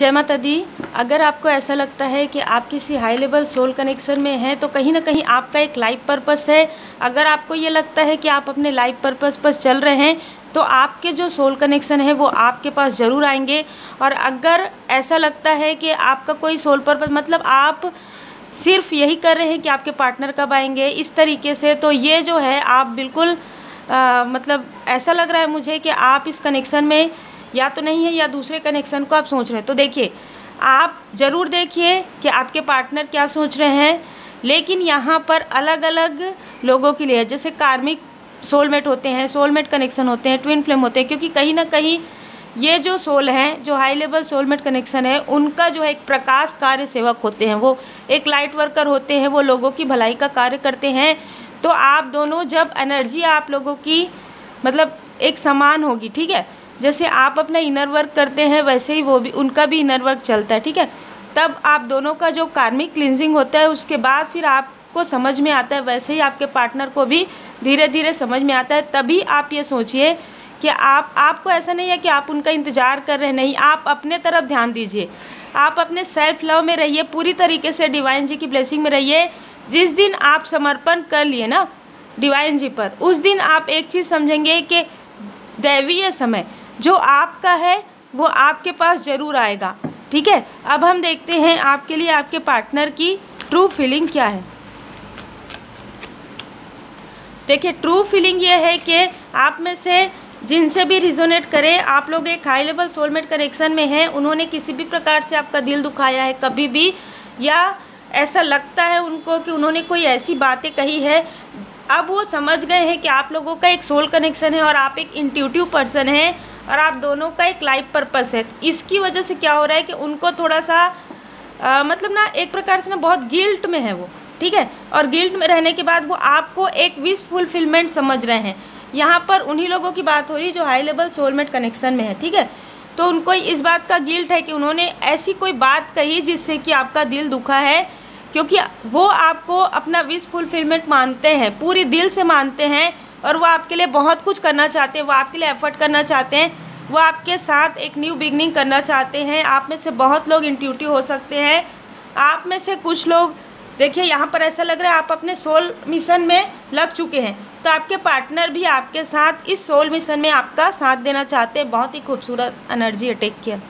जय माता दी अगर आपको ऐसा लगता है कि आप किसी हाई लेवल सोल कनेक्शन में हैं तो कहीं ना कहीं आपका एक लाइफ पर्पस है। अगर आपको ये लगता है कि आप अपने लाइफ पर्पस पर चल रहे हैं तो आपके जो सोल कनेक्शन है वो आपके पास ज़रूर आएँगे। और अगर ऐसा लगता है कि आपका कोई सोल पर्पस मतलब आप सिर्फ़ यही कर रहे हैं कि आपके पार्टनर कब आएँगे इस तरीके से तो ये जो है आप बिल्कुल आ, मतलब ऐसा लग रहा है मुझे कि आप इस कनेक्शन में या तो नहीं है या दूसरे कनेक्शन को आप सोच रहे हैं। तो देखिए, आप ज़रूर देखिए कि आपके पार्टनर क्या सोच रहे हैं। लेकिन यहाँ पर अलग अलग लोगों के लिए, जैसे कार्मिक सोलमेट होते हैं सोलमेट कनेक्शन होते हैं ट्विन फ्लेम होते हैं, क्योंकि कहीं ना कहीं ये जो सोल हैं, जो हाई लेवल सोलमेट कनेक्शन है, उनका जो है एक प्रकाश कार्य सेवक होते हैं। वो एक लाइट वर्कर होते हैं, वो लोगों की भलाई का कार्य करते हैं। तो आप दोनों, जब एनर्जी आप लोगों की मतलब एक समान होगी, ठीक है? जैसे आप अपना इनर वर्क करते हैं, वैसे ही वो भी, उनका भी इनर वर्क चलता है, ठीक है? तब आप दोनों का जो कार्मिक क्लिनजिंग होता है, उसके बाद फिर आपको समझ में आता है, वैसे ही आपके पार्टनर को भी धीरे धीरे समझ में आता है, तभी आप ये सोचिए कि आप, आपको ऐसा नहीं है कि आप उनका इंतज़ार कर रहे नहीं, आप अपने तरफ़ ध्यान दीजिए। आप अपने सेल्फ लव में रहिए, पूरी तरीके से डिवाइन जी की ब्लेसिंग में रहिए। जिस दिन आप समर्पण कर लिए ना डिवाइन जी पर, उस दिन आप एक चीज़ समझेंगे कि दैवीय समय जो आपका है, वो आपके पास ज़रूर आएगा। ठीक है? अब हम देखते हैं आपके लिए आपके पार्टनर की ट्रू फीलिंग क्या है। देखिए ट्रू फीलिंग ये है कि आप में से जिनसे भी रिजोनेट करें, आप लोग एक हाई लेवल सोलमेट कनेक्शन में हैं। उन्होंने किसी भी प्रकार से आपका दिल दुखाया है, कभी भी, या ऐसा लगता है उनको कि उन्होंने कोई ऐसी बातें कही है अब वो समझ गए हैं कि आप लोगों का एक सोल कनेक्शन है और आप एक इंट्यूटिव पर्सन हैं और आप दोनों का एक लाइफ पर्पस है। इसकी वजह से क्या हो रहा है कि उनको थोड़ा सा आ, मतलब ना एक प्रकार से ना बहुत गिल्ट में है वो ठीक है? और गिल्ट में रहने के बाद वो आपको एक विश फुलफिलमेंट समझ रहे हैं। यहाँ पर उन्हीं लोगों की बात हो रही जो हाई लेवल सोलमेट कनेक्शन में है ठीक है? तो उनको इस बात का गिल्ट है कि उन्होंने ऐसी कोई बात कही जिससे कि आपका दिल दुखा है क्योंकि वो आपको अपना विश फुलफिलमेंट मानते हैं, पूरी दिल से मानते हैं और वो आपके लिए बहुत कुछ करना चाहते हैं, वो आपके लिए एफर्ट करना चाहते हैं, वो आपके साथ एक न्यू बिगनिंग करना चाहते हैं। आप में से बहुत लोग इंट्यूटिव हो सकते हैं। आप में से कुछ लोग, देखिए यहाँ पर ऐसा लग रहा है आप अपने सोल मिशन में लग चुके हैं। तो आपके पार्टनर भी आपके साथ इस सोल मिशन में आपका साथ देना चाहते हैं। बहुत ही खूबसूरत एनर्जी अटैक किया